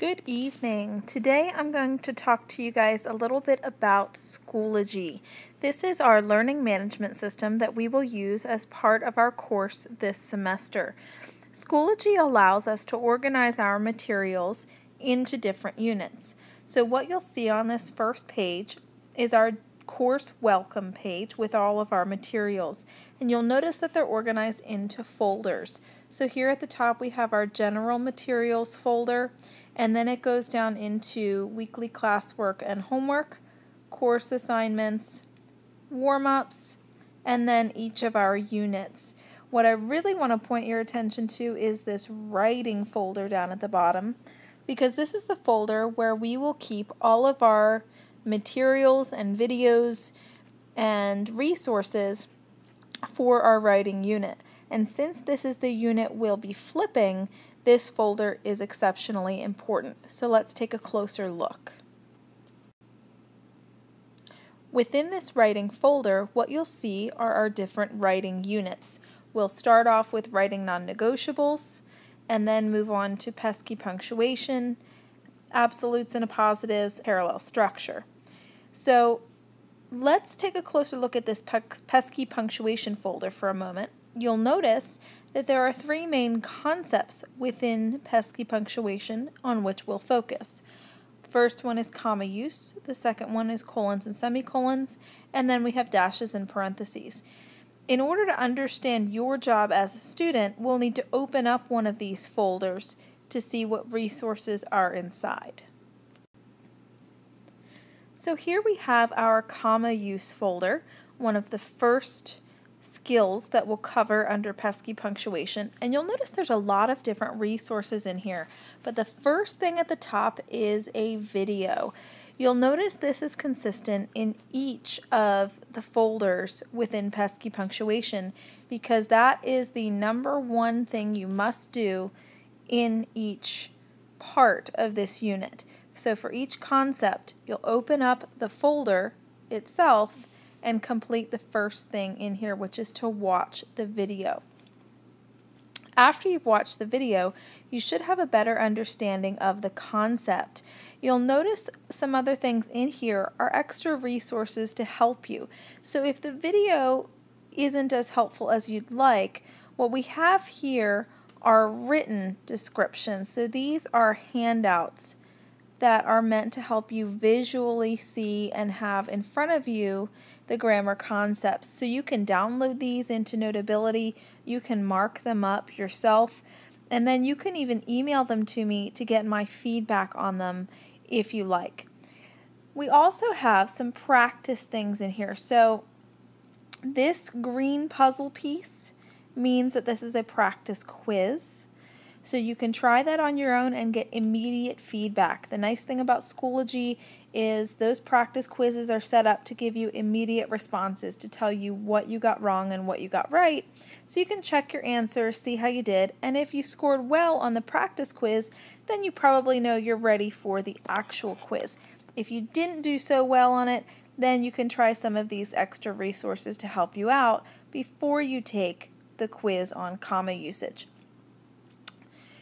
Good evening. Today I'm going to talk to you guys a little bit about Schoology. This is our learning management system that we will use as part of our course this semester. Schoology allows us to organize our materials into different units. So what you'll see on this first page is our course welcome page with all of our materials. And you'll notice that they're organized into folders. So here at the top we have our general materials folder and then it goes down into weekly classwork and homework, course assignments, warm-ups, and then each of our units. What I really want to point your attention to is this writing folder down at the bottom because this is the folder where we will keep all of our materials and videos and resources for our writing unit. And since this is the unit we'll be flipping, this folder is exceptionally important. So let's take a closer look. Within this writing folder, what you'll see are our different writing units. We'll start off with writing non-negotiables, and then move on to pesky punctuation, absolutes and appositives, parallel structure. So let's take a closer look at this pesky punctuation folder for a moment. You'll notice that there are three main concepts within pesky punctuation on which we'll focus. First one is comma use, the second one is colons and semicolons, and then we have dashes and parentheses. In order to understand your job as a student, we'll need to open up one of these folders to see what resources are inside. So here we have our comma use folder, one of the first skills that we'll cover under pesky punctuation. And you'll notice there's a lot of different resources in here. But the first thing at the top is a video. You'll notice this is consistent in each of the folders within pesky punctuation because that is the number one thing you must do in each part of this unit. So for each concept, you'll open up the folder itself and complete the first thing in here, which is to watch the video. After you've watched the video, you should have a better understanding of the concept. You'll notice some other things in here are extra resources to help you. So if the video isn't as helpful as you'd like, what we have here are written descriptions. So these are handouts that are meant to help you visually see and have in front of you the grammar concepts. So you can download these into Notability, you can mark them up yourself, and then you can even email them to me to get my feedback on them if you like. We also have some practice things in here. So this green puzzle piece means that this is a practice quiz. So you can try that on your own and get immediate feedback. The nice thing about Schoology is those practice quizzes are set up to give you immediate responses to tell you what you got wrong and what you got right. So you can check your answers, see how you did, and if you scored well on the practice quiz, then you probably know you're ready for the actual quiz. If you didn't do so well on it, then you can try some of these extra resources to help you out before you take the quiz on comma usage.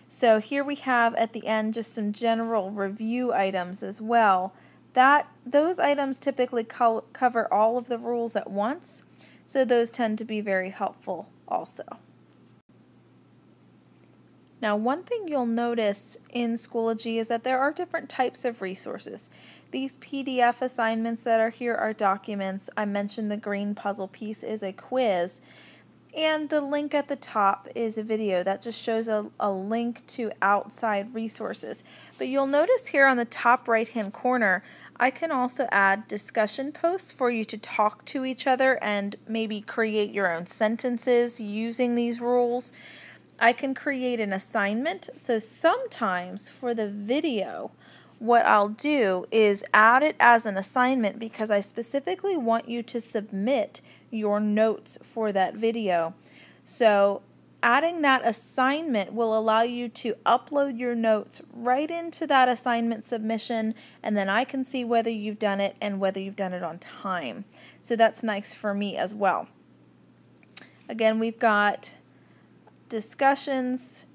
So here we have at the end just some general review items as well. That Those items typically co cover all of the rules at once, so those tend to be very helpful also. Now one thing you'll notice in Schoology is that there are different types of resources. These PDF assignments that are here are documents. I mentioned the green puzzle piece is a quiz. And the link at the top is a video that just shows a, a link to outside resources. But you'll notice here on the top right hand corner, I can also add discussion posts for you to talk to each other and maybe create your own sentences using these rules. I can create an assignment. So sometimes for the video, what I'll do is add it as an assignment because I specifically want you to submit your notes for that video. So adding that assignment will allow you to upload your notes right into that assignment submission and then I can see whether you've done it and whether you've done it on time. So that's nice for me as well. Again, we've got discussions,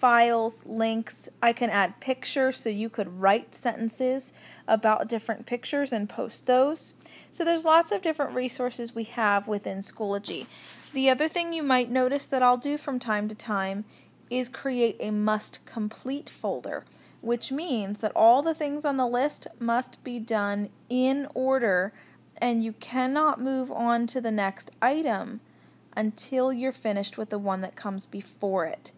files, links. I can add pictures so you could write sentences about different pictures and post those. So there's lots of different resources we have within Schoology. The other thing you might notice that I'll do from time to time is create a must complete folder, which means that all the things on the list must be done in order and you cannot move on to the next item until you're finished with the one that comes before it.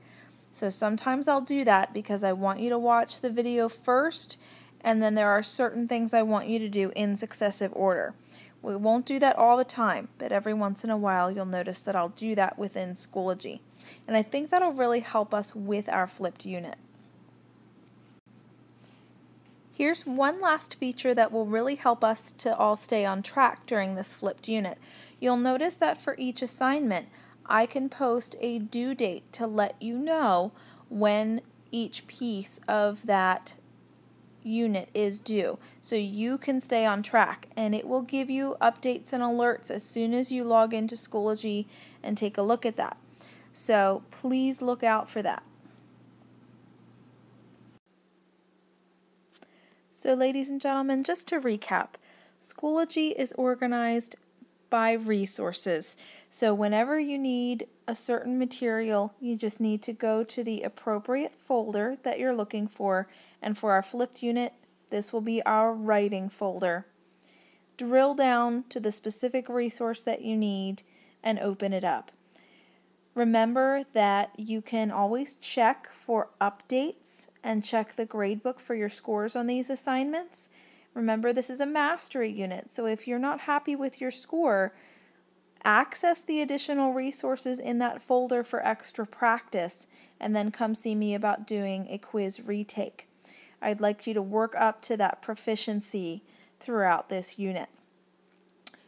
So sometimes I'll do that because I want you to watch the video first and then there are certain things I want you to do in successive order. We won't do that all the time, but every once in a while you'll notice that I'll do that within Schoology. And I think that'll really help us with our flipped unit. Here's one last feature that will really help us to all stay on track during this flipped unit. You'll notice that for each assignment, I can post a due date to let you know when each piece of that unit is due. So you can stay on track and it will give you updates and alerts as soon as you log into Schoology and take a look at that. So please look out for that. So ladies and gentlemen, just to recap, Schoology is organized by resources. So whenever you need a certain material, you just need to go to the appropriate folder that you're looking for. And for our flipped unit, this will be our writing folder. Drill down to the specific resource that you need and open it up. Remember that you can always check for updates and check the gradebook for your scores on these assignments. Remember, this is a mastery unit, so if you're not happy with your score, access the additional resources in that folder for extra practice and then come see me about doing a quiz retake. I'd like you to work up to that proficiency throughout this unit.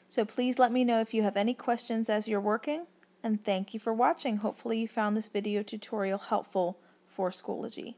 So please let me know if you have any questions as you're working and thank you for watching. Hopefully you found this video tutorial helpful for Schoology.